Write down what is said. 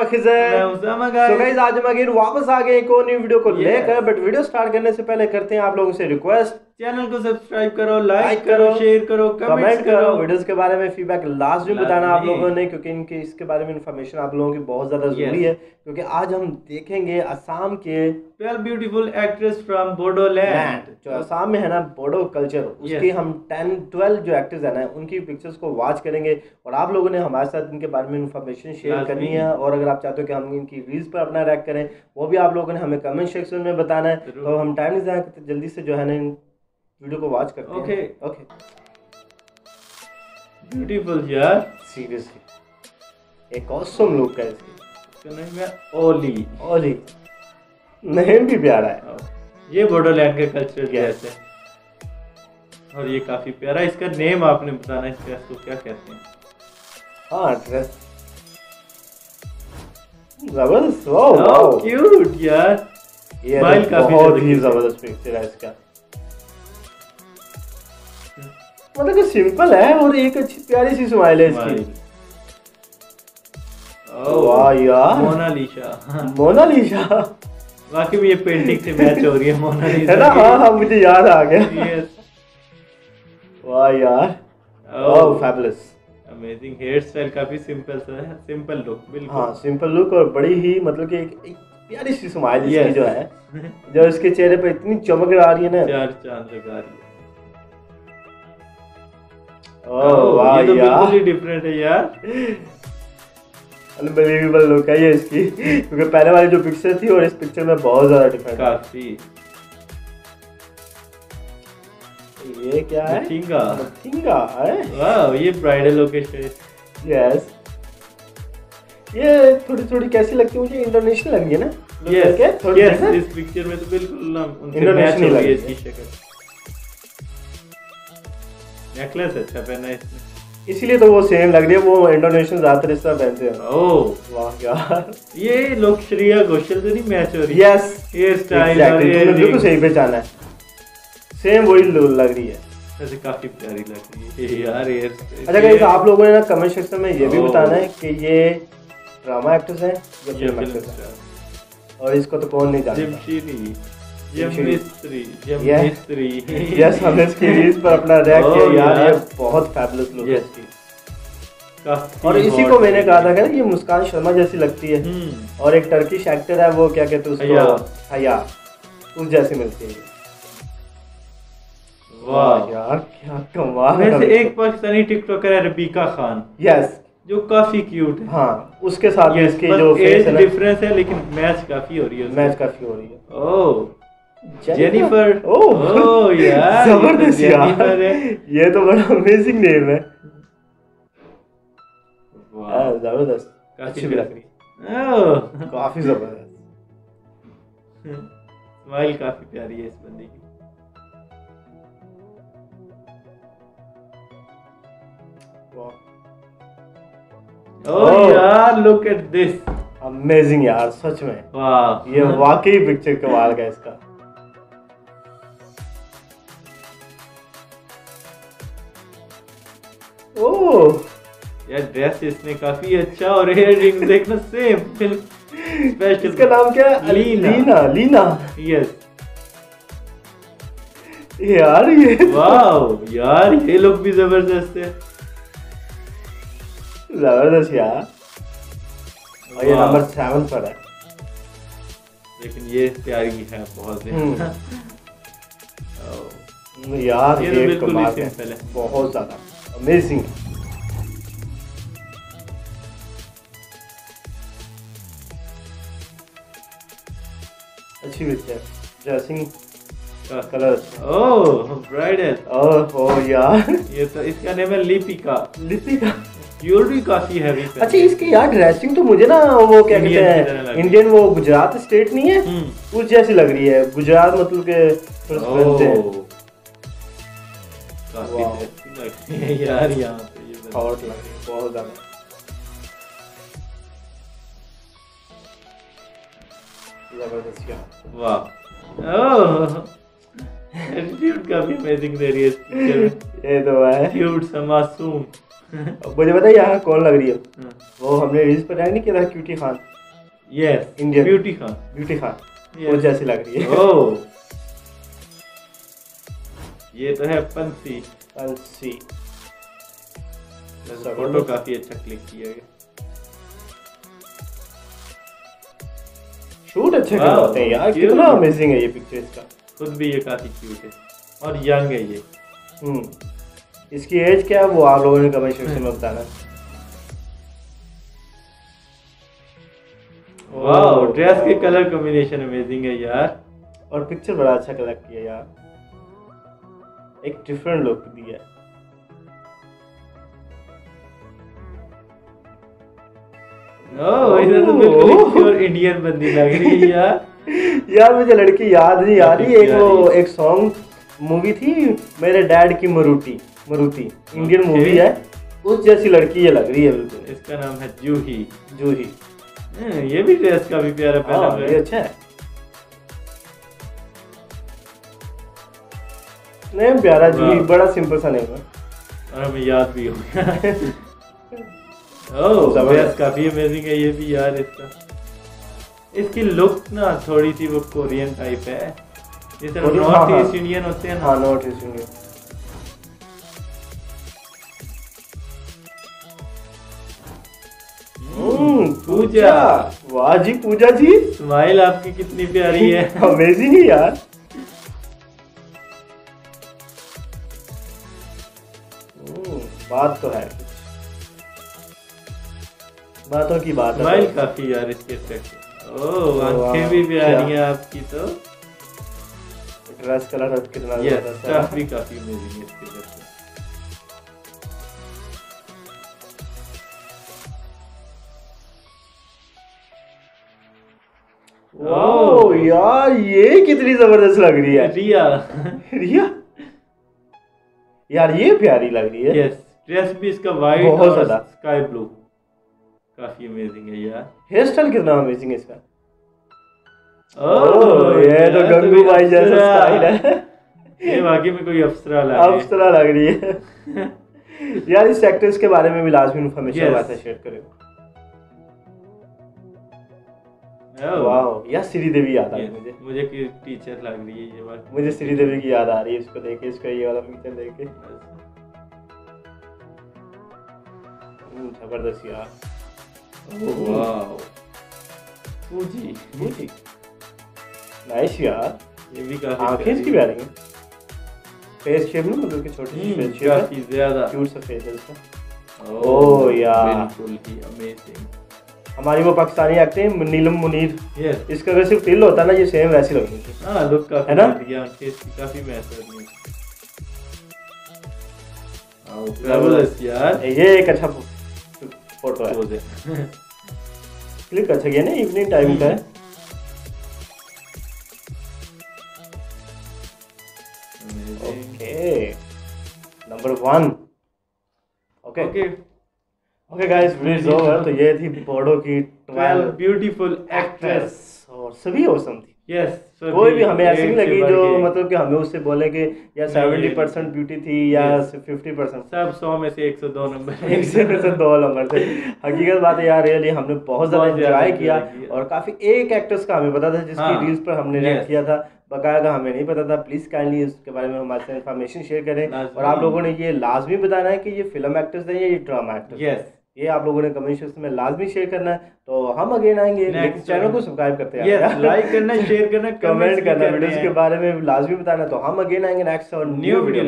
guys। आज हम अगेन वापस आ गए एक और न्यू वीडियो को Yes. लेकर बट वीडियो स्टार्ट करने से पहले करते हैं आप लोगों से रिक्वेस्ट चैनल को सब्सक्राइब करो लाइक करो शेयर करो कमेंट करो। वीडियोस के बारे में फीडबैक लास्ट में बताना आप लोगों ने क्योंकि इनके इसके बारे में इन्फॉर्मेशन आप लोगों की बहुत ज़्यादा ज़रूरी है क्योंकि आज हम देखेंगे असम के 12 beautiful actress from Bodoland land जो असम में है ना बोडो कल्चर उसकी हम 10 12 जो एक्टर्स है ना उनकी पिक्चर्स को वॉच करेंगे और आप लोगों ने हमारे साथ इनके बारे में इन्फॉर्मेशन शेयर करनी है और अगर आप चाहते हो कि हम इनकी रील्स पर अपना रैक करें वो भी आप लोगों ने हमें कमेंट सेक्शन में बताना है। तो हम टाइम नहीं ज़ाया जल्दी से जो है ना वीडियो को वॉच करते Okay. हैं ओके ब्यूटीफुल यार। सीरियसली एक ऑसम लुक है इसकी। इसका नाम है ओली ओली नेम भी प्यारा है। ये बोडोलैंड का कल्चर. ड्रेस है और ये काफ़ी प्यारा। इसका नेम आपने बताना है इस ड्रेस को क्या कहते हैं? हाँ ड्रेस ज़बरदस्त वाओ वाओ क्यूट यार। ये तो काफ़ी बहुत ही ज़बरदस्त पिक्चर है इसका। मतलब कि सिंपल है और एक अच्छी प्यारी सी स्माइल है इसकी। वाह यार। वाकई ये पेंटिंग से मैच हो रही है मोनालिसा है ना? हाँ हाँ मुझे याद आ गया। वाह यार। Oh fabulous amazing hair style काफ़ी सिंपल सा है सिंपल लुक बिल्कुल। हाँ सिंपल लुक और बड़ी ही मतलब कि एक, एक प्यारी सी स्माइल इसकी Yes. जो है जो इसके चेहरे पे इतनी चमक आ रही है ना। चार चाँद लगा रही है। ओह वाह ये तो बिल्कुल ही डिफरेंट है यार। अनबिलीवेबल लुक है ये इसकी। क्योंकि पहले वाली जो पिक्चर थी और इस पिक्चर में बहुत ज़्यादा डिफरेंट काफ़ी। ये क्या है? मथिंगा मथिंगा है? वाह ये ब्राइडल ओकेशन यस ये थोड़ी थोड़ी कैसी लगती है? मुझे इंटरनेशनल लग रही है ना? यस यस इस पिक्चर में तो बिल्कुल ना हो ही रही है। इसकी शक्ल नेकलेस अच्छा पहना है इसने इसीलिए तो वो सेम लग रही है वो इंडोनेशियन ज़्यादातर इस तरह पहनते हैं। ओह वाह यार ये लोग श्रेया घोषाल से नहीं मैच हो रही? यस हेयर स्टाइल और तुमने बिल्कुल सही पहचाना है। सेम वही लुक लग रही है। ऐसे काफ़ी प्यारी लग रही है। यार हेयर अच्छा गाइस आप लोगों ने ना कमेंट सेक्शन में ये भी. बताना है कि ये ड्रामा एक्टर्स है या फ़िल्म एक्टर्स हैं? और इसको तो कौन नहीं जानता। जमशीरी जमशीरी। यस हमने इसकी रील्स पर अपना रैक Oh, किया यार ये बहुत फैबुलस लुक है इसकी। और इसी को मैंने कहा था कि ये मुस्कान शर्मा जैसी लगती है। हम्म। और एक टर्किश एक्टर है वो क्या कहते हैं उसको? हया। उस जैसी मिलती है। वाह। यार क्या कमाल वैसे एक पाकिस्तानी टिकटॉकर है रबीका खान। यस जो काफ़ी क्यूट है। हाँ उसके साथ इसकी जो फेस है डिफरेंस है लेकिन मैच काफ़ी हो रही है मैच काफ़ी हो रही है। ओह जेनिफर ओह यार ज़बरदस्त यार ये तो बड़ा अमेजिंग नेम है। वाह हाँ, ज़बरदस्त। काफ़ी अच्छी भी लग रही ओह काफ़ी ज़बरदस्त। स्माइल काफ़ी प्यारी है इस बंदी की। Oh Oh. यार लुक एट दिस अमेजिंग यार सच में। वाह ये वाकई पिक्चर कमाल का इसका। ओह यार ड्रेस इसने काफ़ी अच्छा और हेयर रिंग देखना सेम स्पेशल इसका नाम क्या? है लीना। लीना लीना यस यार ये वाह यार ये लुक भी ज़बरदस्त है। ज़बरदस्त यार। और ये नंबर सेवन पर है। लेकिन ये प्यारी है बहुत हम्म। यार ये तो ये बिल्कुल सिंपल है। बहुत ज़्यादा। अमेजिंग अच्छी पिक्चर ड्रेसिंग का कलर अच्छा ओह ब्राइडल। ओह ओ यार। ये तो इसका नाम है लिपिका। लिपिका? ज्वेलरी काफ़ी हैवी अच्छा इसकी यार ड्रेसिंग तो मुझे ना वो क्या कहते हैं इंडियन वो गुजरात स्टेट नहीं है? हम्म। उस जैसी लग रही है। गुजरात मतलब के लगती है यार यहाँ पे ये हॉट लग रही है बहुत ज़्यादा ज़बरदस्त वाह ओह एटीट्यूड काफ़ी अमेजिंग दे रही है ये तो है। क्यूट सा मासूम मुझे बताइए यहाँ कौन लग रही है? हाँ। वो हमने रील्स पर नहीं किया था cutie Khan yes Indian. Beauty Khan beauty Khan वो जैसी लग रही है। ओह ये तो है पंसी पंछी। फ़ोटो काफ़ी अच्छा क्लिक किया गया शूट अच्छे करवाते हैं यार। कितना अमेजिंग है ये पिक्चर इसका खुद भी ये काफ़ी क्यूट है। और यंग है ये। हम्म। इसकी एज क्या है वो आप लोगों ने कमेंट सेक्शन में बताना। वाओ Oh, ड्रेस के कलर कॉम्बिनेशन अमेजिंग है यार। और पिक्चर बड़ा अच्छा कलेक्ट किया यार। एक डिफरेंट लुक दिया है। इधर तो बिल्कुल इंडियन बंदी लग रही है यार। यार मुझे लड़की याद नहीं आ रही। एक वो एक सॉन्ग मूवी थी मेरे डैड की मरुति मरुति इंडियन मूवी है। उस जैसी लड़की ये लग रही है बिल्कुल। इसका नाम है जूही। जूही। हम्म, ये भी ड्रेस काफ़ी प्यारा पहना हाँ। हुआ ये अच्छा है। नहीं प्यारा जी बड़ा सिंपल सा नहीं है और हमें याद भी हो गया। ओह। ड्रेस काफ़ी अमेजिंग है ये भी यार इसका। इसकी लुक ना थोड़ी सी वो कोरियन टाइप है। जिस नॉर्थ। ईस्ट इंडियन होते हैं ना। हाँ नॉट इंडियन हम्म पूजा। वाह जी पूजा जी। स्माइल आपकी कितनी प्यारी है। अमेजिंग है यार। बात तो है। बातों की बात है। काफ़ी यार इसके ओह आँखें भी प्यारी क्या? हैं आपकी तो। ड्रेस कलर कितना ज़बरदस्त काफ़ी काफ़ी अमेजिंग है इसके वाह यार ये कितनी ज़बरदस्त लग रही है। रिया। रिया? यार ये प्यारी लग रही है। यस ड्रेस भी इसका वाइट बहुत और ज़्यादा। स्काई ब्लू काफ़ी अमेजिंग है यार। हेयर स्टाइल कितना अमेजिंग है इसका? ओह ओह ये तो गंगू भाई जैसा स्टाइल है। ये वाकई में कोई अप्सरा लग अब तरह लग रही है। यार इस एक्ट्रेस के बारे में भी लाजमी इन्फॉर्मेशन Yes. वैसे शेयर करें। है वाह यार श्री याद आ रही है मुझे। मुझे की टीचर लग रही है ये बात मुझे श्रीदेवी की याद आ रही है इसको देख इसका ये वाला पिक्चर देख ज़बरदस्त यार। वाओ पूजी पूजी नाइस यार। ये भी काफ़ी आँखें इसकी प्यारी हैं। फेस शेप ना मतलब कि छोटी सी फेस शेप है। काफ़ी ज़्यादा। क्यूट सा फेस है इसका। ओह ओह, यार। बिल्कुल ही अमेजिंग हमारी वो पाकिस्तानी एक्टिंग नीलम मुनीर। यस इसका अगर सिर्फ़ टिल होता ना ये सेम वैसी लगनी थी हाँ। लुक काफ़ी है ना? बढ़िया आँखें इसकी काफ़ी मैटर नहीं फेबुलस यार। ये एक अच्छा फ़ोटो है। क्लिक अच्छा किया ना इवनिंग टाइम का। है okay number one okay. Okay guys video is over तो ये थी बोर्डो की 12 ब्यूटीफुल एक्ट्रेस और सभी औसम थी। Yes. सभी कोई भी हमें ऐसी नहीं लगी जो मतलब कि हमें उससे बोले कि या सेवेंटी परसेंट ब्यूटी थी या फिफ्टी परसेंट सब सौ में से 102 नंबर एक सौ फिर से दो नंबर थे। हकीकत बात है यार रियली हमने बहुत ज़्यादा इंजॉय किया और काफ़ी एक एक्ट्रेस का हमें पता था जिसकी हाँ, रील्स पर हमने रिएक्ट किया था। बकायदा हमें नहीं पता था। प्लीज़ काइंडली इसके बारे में हमारे साथ इन्फॉर्मेशन शेयर करें। और आप लोगों ने ये लाजमी बताना है कि ये फ़िल्म एक्ट्रेस है या ये ड्रामा एक्ट्रेस Yes. ये आप लोगों ने कमेंट सेक्शन में लाजमी शेयर करना है। तो हम अगेन आएँगे चैनल को सब्सक्राइब करते हैं। Yes, लाइक करना, शेयर करना, कमेंट करना करने वीडियोस के बारे में लाजमी बताना तो हम अगेन आएँगे नेक्स्ट और न्यू वीडियो